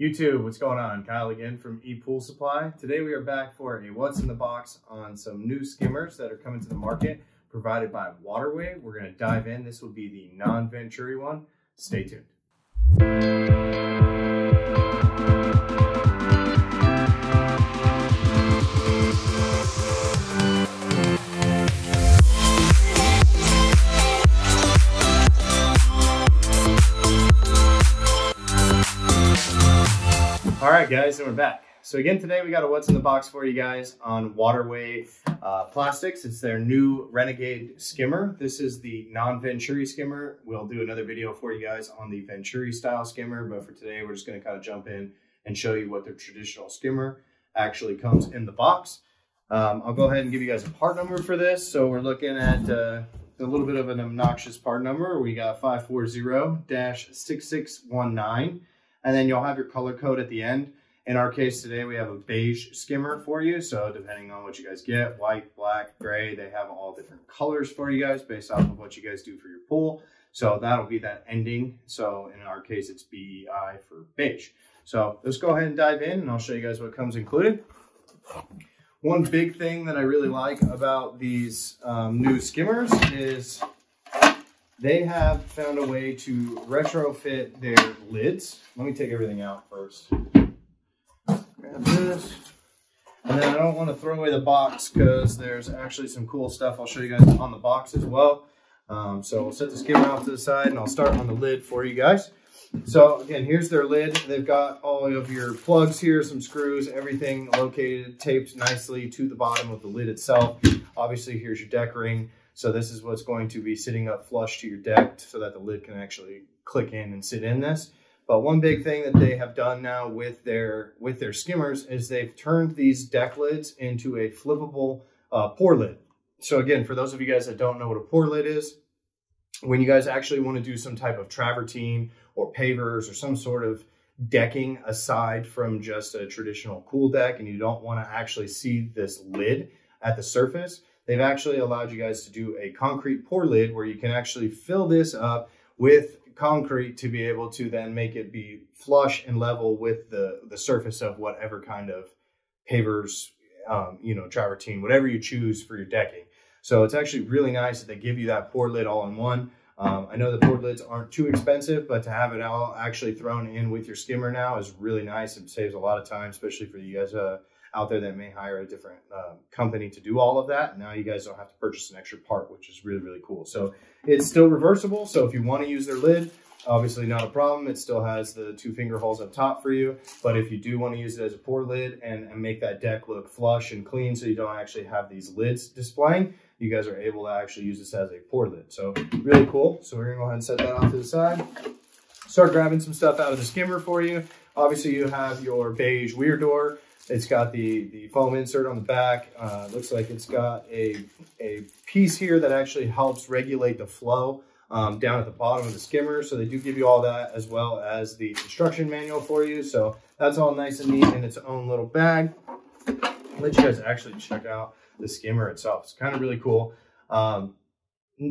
YouTube, what's going on? Kyle again from ePool Supply. Today we are back for a what's in the box on some new skimmers that are coming to the market provided by Waterway. We're going to dive in. This will be the non-Venturi one. Stay tuned. Right, guys, and we're back. So again, today we got a what's in the box for you guys on Waterway uh, Plastics. It's their new Renegade skimmer. This is the non-Venturi skimmer. We'll do another video for you guys on the Venturi style skimmer, but for today, we're just gonna kind of jump in and show you what their traditional skimmer actually comes in the box. Um, I'll go ahead and give you guys a part number for this. So we're looking at uh, a little bit of an obnoxious part number. We got 540-6619 and then you'll have your color code at the end. In our case today, we have a beige skimmer for you. So depending on what you guys get, white, black, gray, they have all different colors for you guys based off of what you guys do for your pool. So that'll be that ending. So in our case, it's BEI for beige. So let's go ahead and dive in and I'll show you guys what comes included. One big thing that I really like about these um, new skimmers is they have found a way to retrofit their lids. Let me take everything out first. Grab this. And then I don't want to throw away the box because there's actually some cool stuff I'll show you guys on the box as well. Um, so we'll set the skimmer off to the side and I'll start on the lid for you guys. So again, here's their lid. They've got all of your plugs here, some screws, everything located, taped nicely to the bottom of the lid itself. Obviously, here's your deck ring. So this is what's going to be sitting up flush to your deck so that the lid can actually click in and sit in this. But one big thing that they have done now with their with their skimmers is they've turned these deck lids into a flippable uh, pour lid. So again, for those of you guys that don't know what a pour lid is, when you guys actually want to do some type of travertine or pavers or some sort of decking aside from just a traditional cool deck and you don't want to actually see this lid at the surface, they've actually allowed you guys to do a concrete pour lid where you can actually fill this up with concrete to be able to then make it be flush and level with the, the surface of whatever kind of pavers, um, you know, travertine, whatever you choose for your decking. So it's actually really nice that they give you that pour lid all in one. Um, I know the pour lids aren't too expensive, but to have it all actually thrown in with your skimmer now is really nice. It saves a lot of time, especially for you guys uh, out there that may hire a different uh, company to do all of that. Now you guys don't have to purchase an extra part, which is really, really cool. So it's still reversible. So if you want to use their lid, obviously not a problem. It still has the two finger holes up top for you. But if you do want to use it as a pour lid and, and make that deck look flush and clean so you don't actually have these lids displaying, you guys are able to actually use this as a pour lid. So really cool. So we're gonna go ahead and set that off to the side. Start grabbing some stuff out of the skimmer for you. Obviously you have your beige weir door. It's got the, the foam insert on the back. Uh, looks like it's got a, a piece here that actually helps regulate the flow um, down at the bottom of the skimmer. So they do give you all that as well as the instruction manual for you. So that's all nice and neat in its own little bag. Let you guys actually check out the skimmer itself. It's kind of really cool. Um,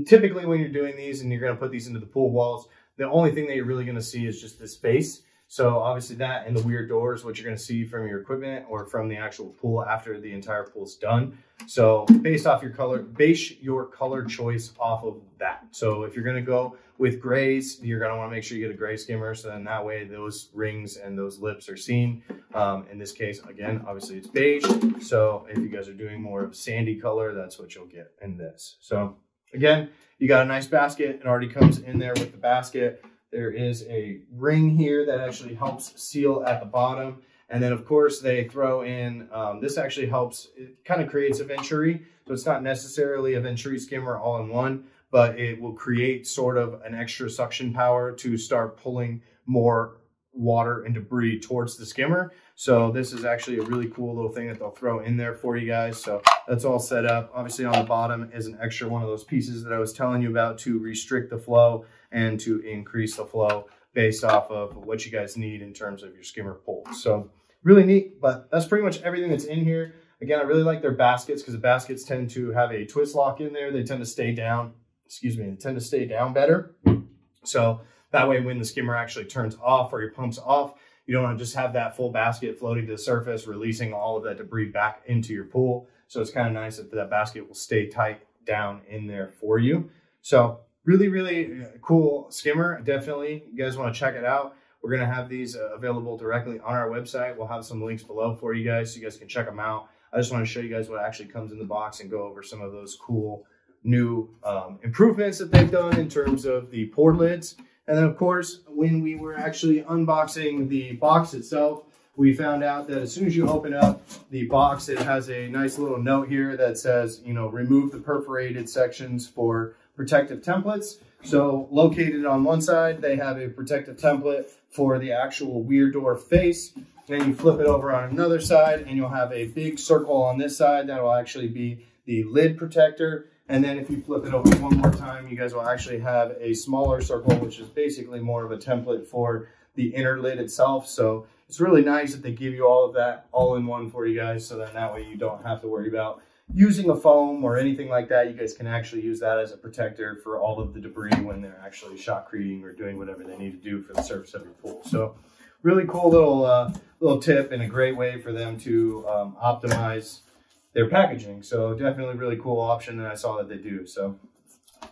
typically when you're doing these and you're going to put these into the pool walls, the only thing that you're really going to see is just this face. So obviously that and the weir doors, what you're going to see from your equipment or from the actual pool after the entire pool's done. So based off your color, base your color choice off of that. So if you're going to go with grays, you're going to want to make sure you get a gray skimmer. So then that way those rings and those lips are seen. Um, in this case, again, obviously it's beige. So if you guys are doing more of a sandy color, that's what you'll get in this. So again, you got a nice basket. It already comes in there with the basket. There is a ring here that actually helps seal at the bottom. And then of course they throw in, um, this actually helps, it kind of creates a Venturi. So it's not necessarily a Venturi skimmer all in one, but it will create sort of an extra suction power to start pulling more water and debris towards the skimmer. So this is actually a really cool little thing that they'll throw in there for you guys. So that's all set up. Obviously on the bottom is an extra one of those pieces that I was telling you about to restrict the flow and to increase the flow based off of what you guys need in terms of your skimmer pull. So really neat, but that's pretty much everything that's in here. Again, I really like their baskets because the baskets tend to have a twist lock in there. They tend to stay down, excuse me, they tend to stay down better. So that way when the skimmer actually turns off or your pump's off, You don't want to just have that full basket floating to the surface, releasing all of that debris back into your pool. So it's kind of nice that that basket will stay tight down in there for you. So really, really uh, cool skimmer. Definitely, you guys want to check it out. We're going to have these uh, available directly on our website. We'll have some links below for you guys so you guys can check them out. I just want to show you guys what actually comes in the box and go over some of those cool new um, improvements that they've done in terms of the pour lids. And then, of course, when we were actually unboxing the box itself, we found out that as soon as you open up the box, it has a nice little note here that says, you know, remove the perforated sections for protective templates. So located on one side, they have a protective template for the actual weir door face. Then you flip it over on another side and you'll have a big circle on this side that will actually be the lid protector. And then if you flip it over one more time, you guys will actually have a smaller circle, which is basically more of a template for the inner lid itself. So it's really nice that they give you all of that all in one for you guys. So that that way you don't have to worry about using a foam or anything like that. You guys can actually use that as a protector for all of the debris when they're actually shotcreting or doing whatever they need to do for the surface of your pool. So really cool little, uh, little tip and a great way for them to um, optimize their packaging. So definitely really cool option that I saw that they do. So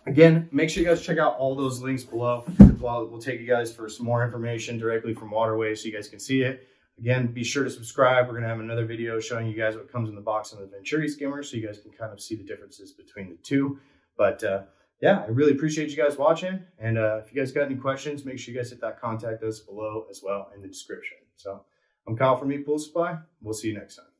again, make sure you guys check out all those links below. We'll, we'll take you guys for some more information directly from Waterway so you guys can see it. Again, be sure to subscribe. We're going to have another video showing you guys what comes in the box on the Venturi skimmer so you guys can kind of see the differences between the two. But uh, yeah, I really appreciate you guys watching. And uh, if you guys got any questions, make sure you guys hit that contact us below as well in the description. So I'm Kyle from ePool Supply. We'll see you next time.